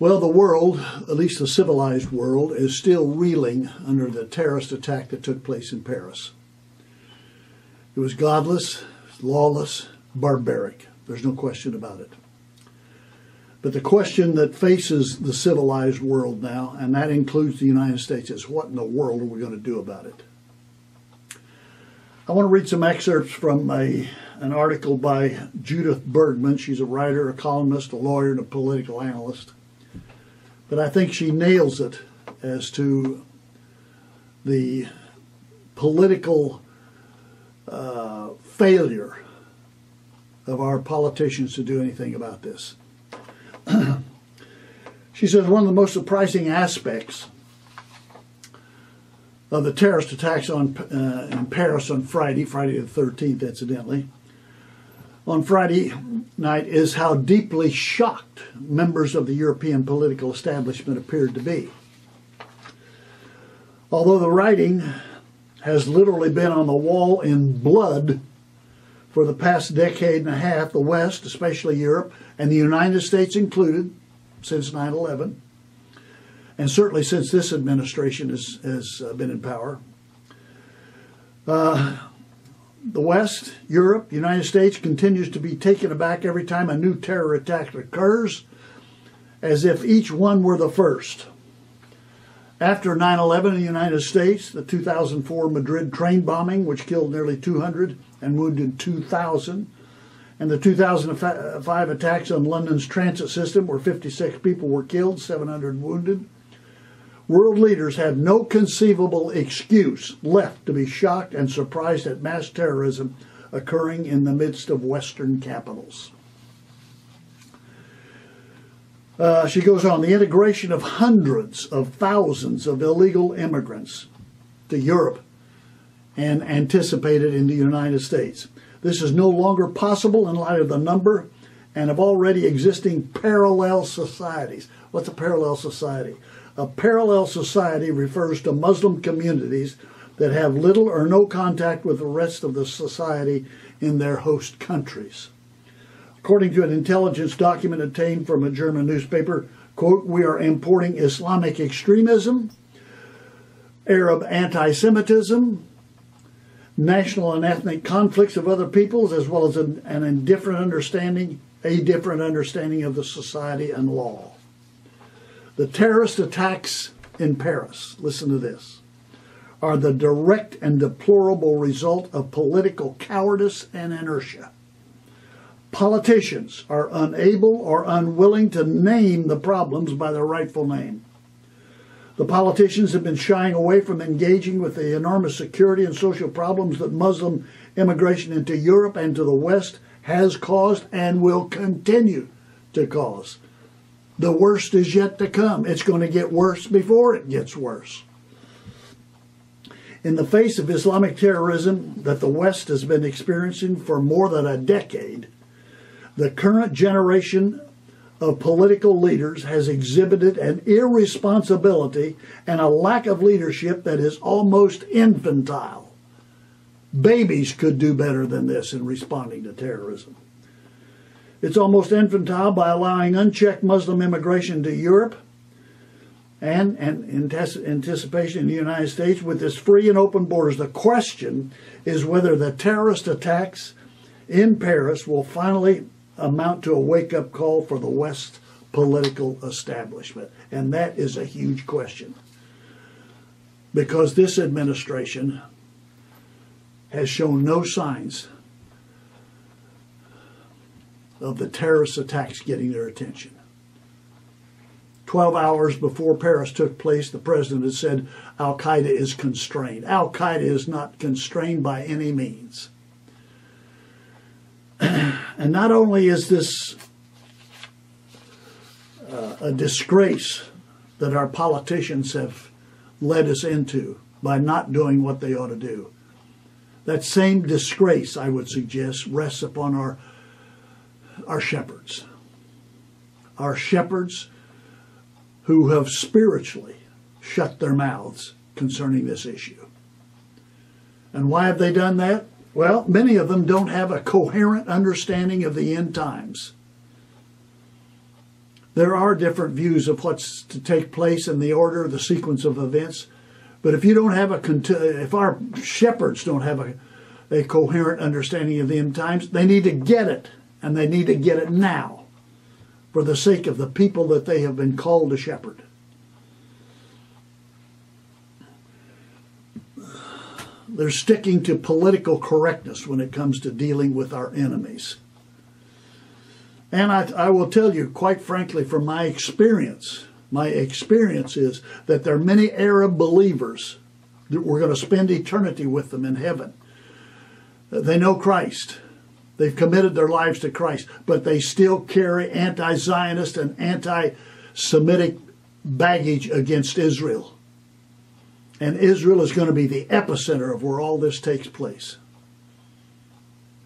Well, the world, at least the civilized world, is still reeling under the terrorist attack that took place in Paris. It was godless, lawless, barbaric. There's no question about it. But the question that faces the civilized world now, and that includes the United States, is what in the world are we going to do about it? I want to read some excerpts from a, an article by Judith Bergman. She's a writer, a columnist, a lawyer, and a political analyst. But I think she nails it as to the political uh, failure of our politicians to do anything about this. she says one of the most surprising aspects of the terrorist attacks on uh, in Paris on Friday, Friday the 13th, incidentally, on Friday night is how deeply shocked members of the European political establishment appeared to be. Although the writing has literally been on the wall in blood for the past decade and a half, the West, especially Europe, and the United States included, since 9 11, and certainly since this administration has, has uh, been in power. Uh, the West, Europe, United States continues to be taken aback every time a new terror attack occurs, as if each one were the first. After 9 11 in the United States, the 2004 Madrid train bombing, which killed nearly 200 and wounded 2,000, and the 2005 attacks on London's transit system, where 56 people were killed, 700 wounded, world leaders have no conceivable excuse left to be shocked and surprised at mass terrorism occurring in the midst of Western capitals. Uh, she goes on the integration of hundreds of thousands of illegal immigrants to Europe and anticipated in the United States. This is no longer possible in light of the number and of already existing parallel societies. What's a parallel society? A parallel society refers to Muslim communities that have little or no contact with the rest of the society in their host countries. According to an intelligence document obtained from a German newspaper, quote, we are importing Islamic extremism, Arab anti Semitism, national and ethnic conflicts of other peoples, as well as an, an indifferent understanding, a different understanding of the society and law. The terrorist attacks in Paris, listen to this, are the direct and deplorable result of political cowardice and inertia. Politicians are unable or unwilling to name the problems by their rightful name. The politicians have been shying away from engaging with the enormous security and social problems that Muslim immigration into Europe and to the West has caused and will continue to cause. The worst is yet to come. It's going to get worse before it gets worse. In the face of Islamic terrorism that the West has been experiencing for more than a decade, the current generation of political leaders has exhibited an irresponsibility and a lack of leadership that is almost infantile. Babies could do better than this in responding to terrorism. It's almost infantile by allowing unchecked Muslim immigration to Europe and, and in anticipation in the United States with its free and open borders. The question is whether the terrorist attacks in Paris will finally amount to a wake up call for the West political establishment. And that is a huge question. Because this administration has shown no signs of the terrorist attacks getting their attention. 12 hours before Paris took place, the president had said Al Qaeda is constrained. Al Qaeda is not constrained by any means. and not only is this uh, a disgrace that our politicians have led us into by not doing what they ought to do, that same disgrace, I would suggest, rests upon our our shepherds. Our shepherds who have spiritually shut their mouths concerning this issue. And why have they done that? Well, many of them don't have a coherent understanding of the end times. there are different views of what's to take place in the order, the sequence of events. But if you don't have a, if our shepherds don't have a, a coherent understanding of the end times, they need to get it, and they need to get it now, for the sake of the people that they have been called to shepherd. They're sticking to political correctness when it comes to dealing with our enemies. And I, I will tell you, quite frankly, from my experience, my experience is that there are many Arab believers that we're going to spend eternity with them in heaven. They know Christ. They've committed their lives to Christ, but they still carry anti Zionist and anti Semitic baggage against Israel. And Israel is going to be the epicenter of where all this takes place.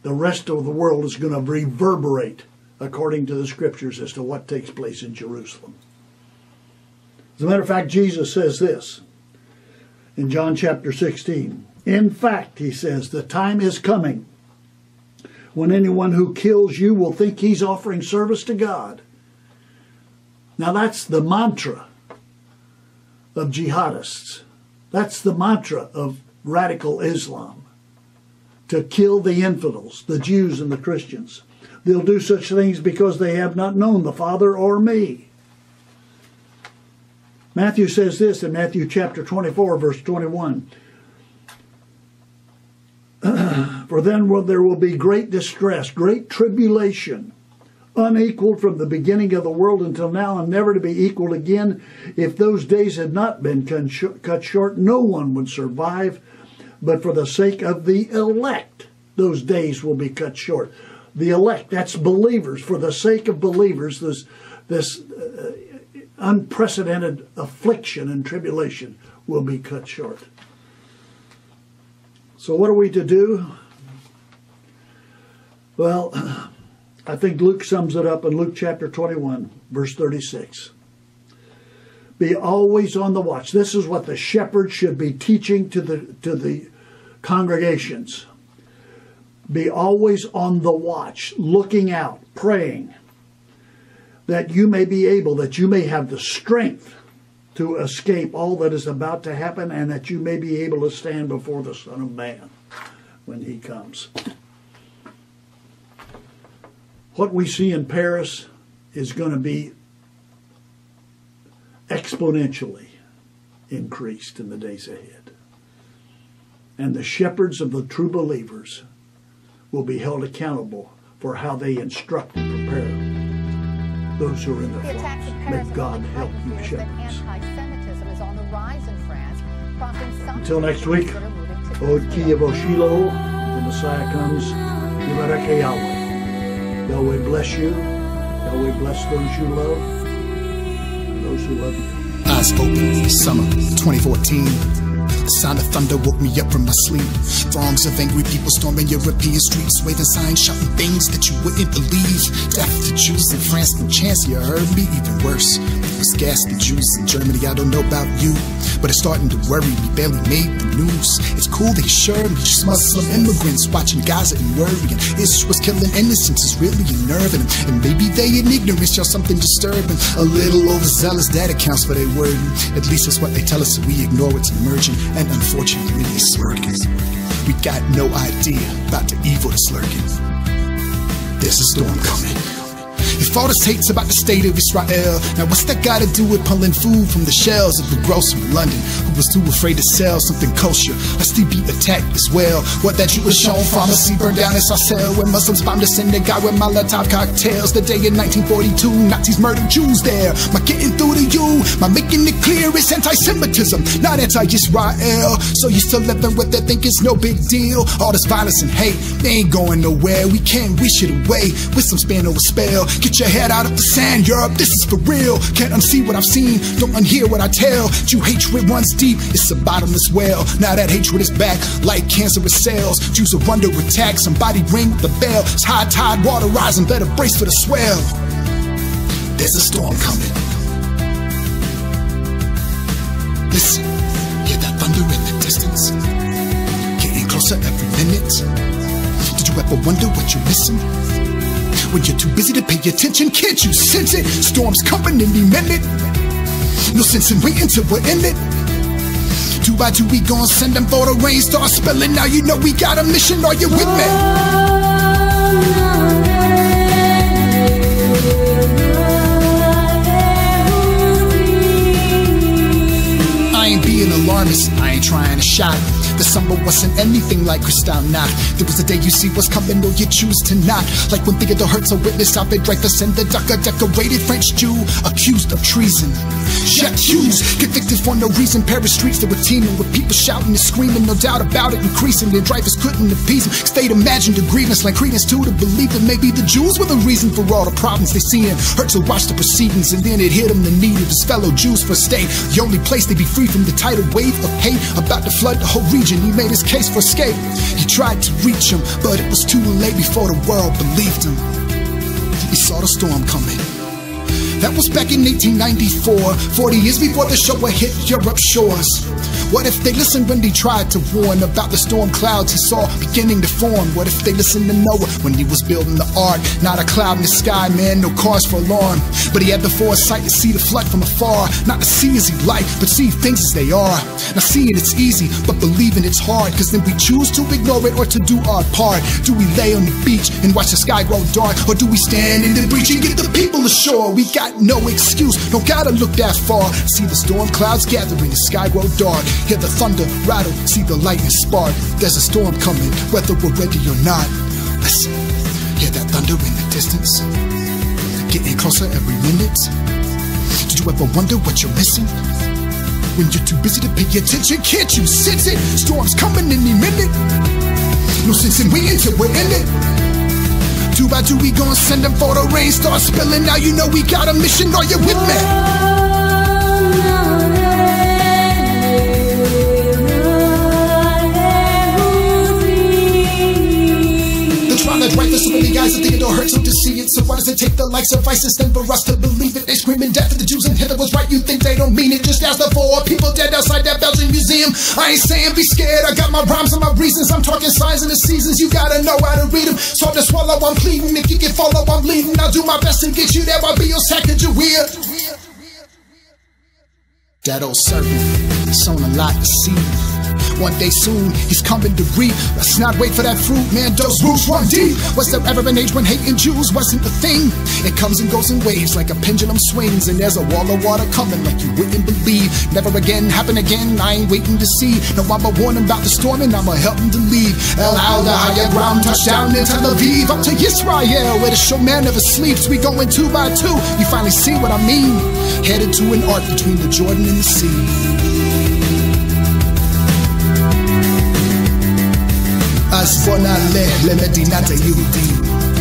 The rest of the world is going to reverberate according to the scriptures as to what takes place in Jerusalem. As a matter of fact, Jesus says this in John chapter 16. In fact, he says, the time is coming when anyone who kills you will think he's offering service to God. Now, that's the mantra of jihadists. That's the mantra of radical Islam to kill the infidels, the Jews and the Christians. They'll do such things because they have not known the Father or me. Matthew says this in Matthew chapter 24, verse 21. For then will, there will be great distress, great tribulation, unequaled from the beginning of the world until now, and never to be equaled again. If those days had not been cut short, no one would survive. But for the sake of the elect, those days will be cut short the elect, that's believers, for the sake of believers, this, this uh, unprecedented affliction and tribulation will be cut short. So, what are we to do? Well, I think Luke sums it up in Luke chapter 21, verse 36. Be always on the watch. This is what the shepherd should be teaching to the, to the congregations. Be always on the watch, looking out, praying, that you may be able, that you may have the strength to escape all that is about to happen, and that you may be able to stand before the Son of Man when he comes. What we see in Paris is going to be exponentially increased in the days ahead. And the shepherds of the true believers will be held accountable for how they instruct and prepare those who are in the flock. May God help you, shepherds. Until next week, Od Kiev Shiloh, the Messiah comes, Yivareke Yahweh. Yahweh bless you. Yahweh bless those you love, and those who love you. Eyes open, summer 2014. The sound of thunder woke me up from my sleep. Throngs of angry people storming European streets, waving signs, shouting things that you wouldn't believe. Death to Jews in France, no chance you heard me. Even worse, it was gas to Jews in Germany. I don't know about you, but it's starting to worry me. Barely made the news. It's cool they sure me. Just Muslim immigrants watching Gaza and worrying. Israel's killing innocents is really unnerving. And maybe they in ignorance show something disturbing. A little overzealous, that accounts for their wording. At least that's what they tell us, so we ignore what's emerging and unfortunately it's lurking. We got no idea about the evil that's lurking. There's a storm coming. If all this hate's about the state of Israel, now what's that got to do with pulling food from the shelves of the grocer in London who was too afraid to sell something kosher? Lest he be attacked as well. What that you Jewish owned pharmacy burned down in Sarcelles when Muslims bombed a synagogue with Molotov cocktails. The day in 1942, Nazis murdered Jews there. My getting through to you, my making it clear it's anti-Semitism, not anti-Israel. So you still living with that think it's no big deal. All this violence and hate, they ain't going nowhere. We can't wish it away with some span or spell. Get your head out of the sand, Europe, this is for real. Can't unsee what I've seen, don't unhear what I tell. Jew hatred runs deep, it's a bottomless well. Now that hatred is back, like cancerous cells. Jews are under attack, somebody ring the bell. It's high tide, water rising, better brace for the swell. There's a storm coming. Listen, hear that thunder in the distance? Getting closer every minute. Did you ever wonder what you're missing? When you're too busy to pay attention, can't you sense it? Storms coming any minute. No sense in waiting till we're in it. Two by two, we gon' send them for the rain. Start spilling. Now you know we got a mission. Are you with me? I being alarmist, I ain't trying to shock. The summer wasn't anything like Kristallnacht. There was a day you see what's coming, or you choose to not. Like when Theodore Herzl witnessed Alfred Dreyfus and the DACA decorated French Jew accused of treason. J'accuse convicted for no reason. Paris streets that were teeming with people shouting and screaming, no doubt about it, increasing. And Dreyfus couldn't appease. Cause they'd imagined a grievance like credence too to believe that maybe the Jews were the reason for all the problems they see. And Herzl watched the proceedings, and then it hit him the need of his fellow Jews for state. The only place they'd be free from the tidal wave of hate about to flood the whole region. He made his case for escape. He tried to reach him, but it was too late before the world believed him. He saw the storm coming. That was back in 1894, 40 years before the show would hit Europe shores. What if they listened when he tried to warn about the storm clouds he saw beginning to form? What if they listened to Noah when he was building the ark? Not a cloud in the sky, man, no cause for alarm. But he had the foresight to see the flood from afar. Not to see as he liked, but see things as they are. Now seeing it's easy, but believing it's hard. Cause then we choose to ignore it or to do our part. Do we lay on the beach and watch the sky grow dark? Or do we stand in the breach and get the people ashore? We got no excuse, don't gotta look that far. See the storm clouds gathering, the sky grow Hear the thunder rattle, see the lightning spark. There's a storm coming, whether we're ready or not. Listen, hear that thunder in the distance? Getting closer every minute. Did you ever wonder what you're missing? When you're too busy to pay attention, can't you sense it? Storms coming any minute. No sense in waiting till we're in it. Two by two, we gon' send them for the rain. Start spilling. Now you know we got a mission. Are you with me? The likes of ISIS then for us to believe it? They screaming death to the Jews and Hitler was right. You think they don't mean it? Just ask the four people dead outside that Belgian museum. I ain't saying be scared. I got my rhymes and my reasons. I'm talking signs and the seasons. You gotta know how to read them. So to swallow, I'm pleading. If you can follow, I'm leading. I'll do my best to get you there. I'll be your second weird. That old serpent, sown a lot to see. One day soon, he's coming to reap. Let's not wait for that fruit, man. Those roots run deep. Was there ever an age when hating Jews wasn't a thing? It comes and goes in waves like a pendulum swings, and there's a wall of water coming like you wouldn't believe. Never again, happen again. I ain't waiting to see. No, I'ma warn him about the storm, and I'ma help him to leave. El Al, the higher ground, touchdown in Tel Aviv. Up to Israel, where the showman never sleeps. We going two by two. You finally see what I mean. Headed to an ark between the Jordan and the sea. Asfonale, le you, Yudi.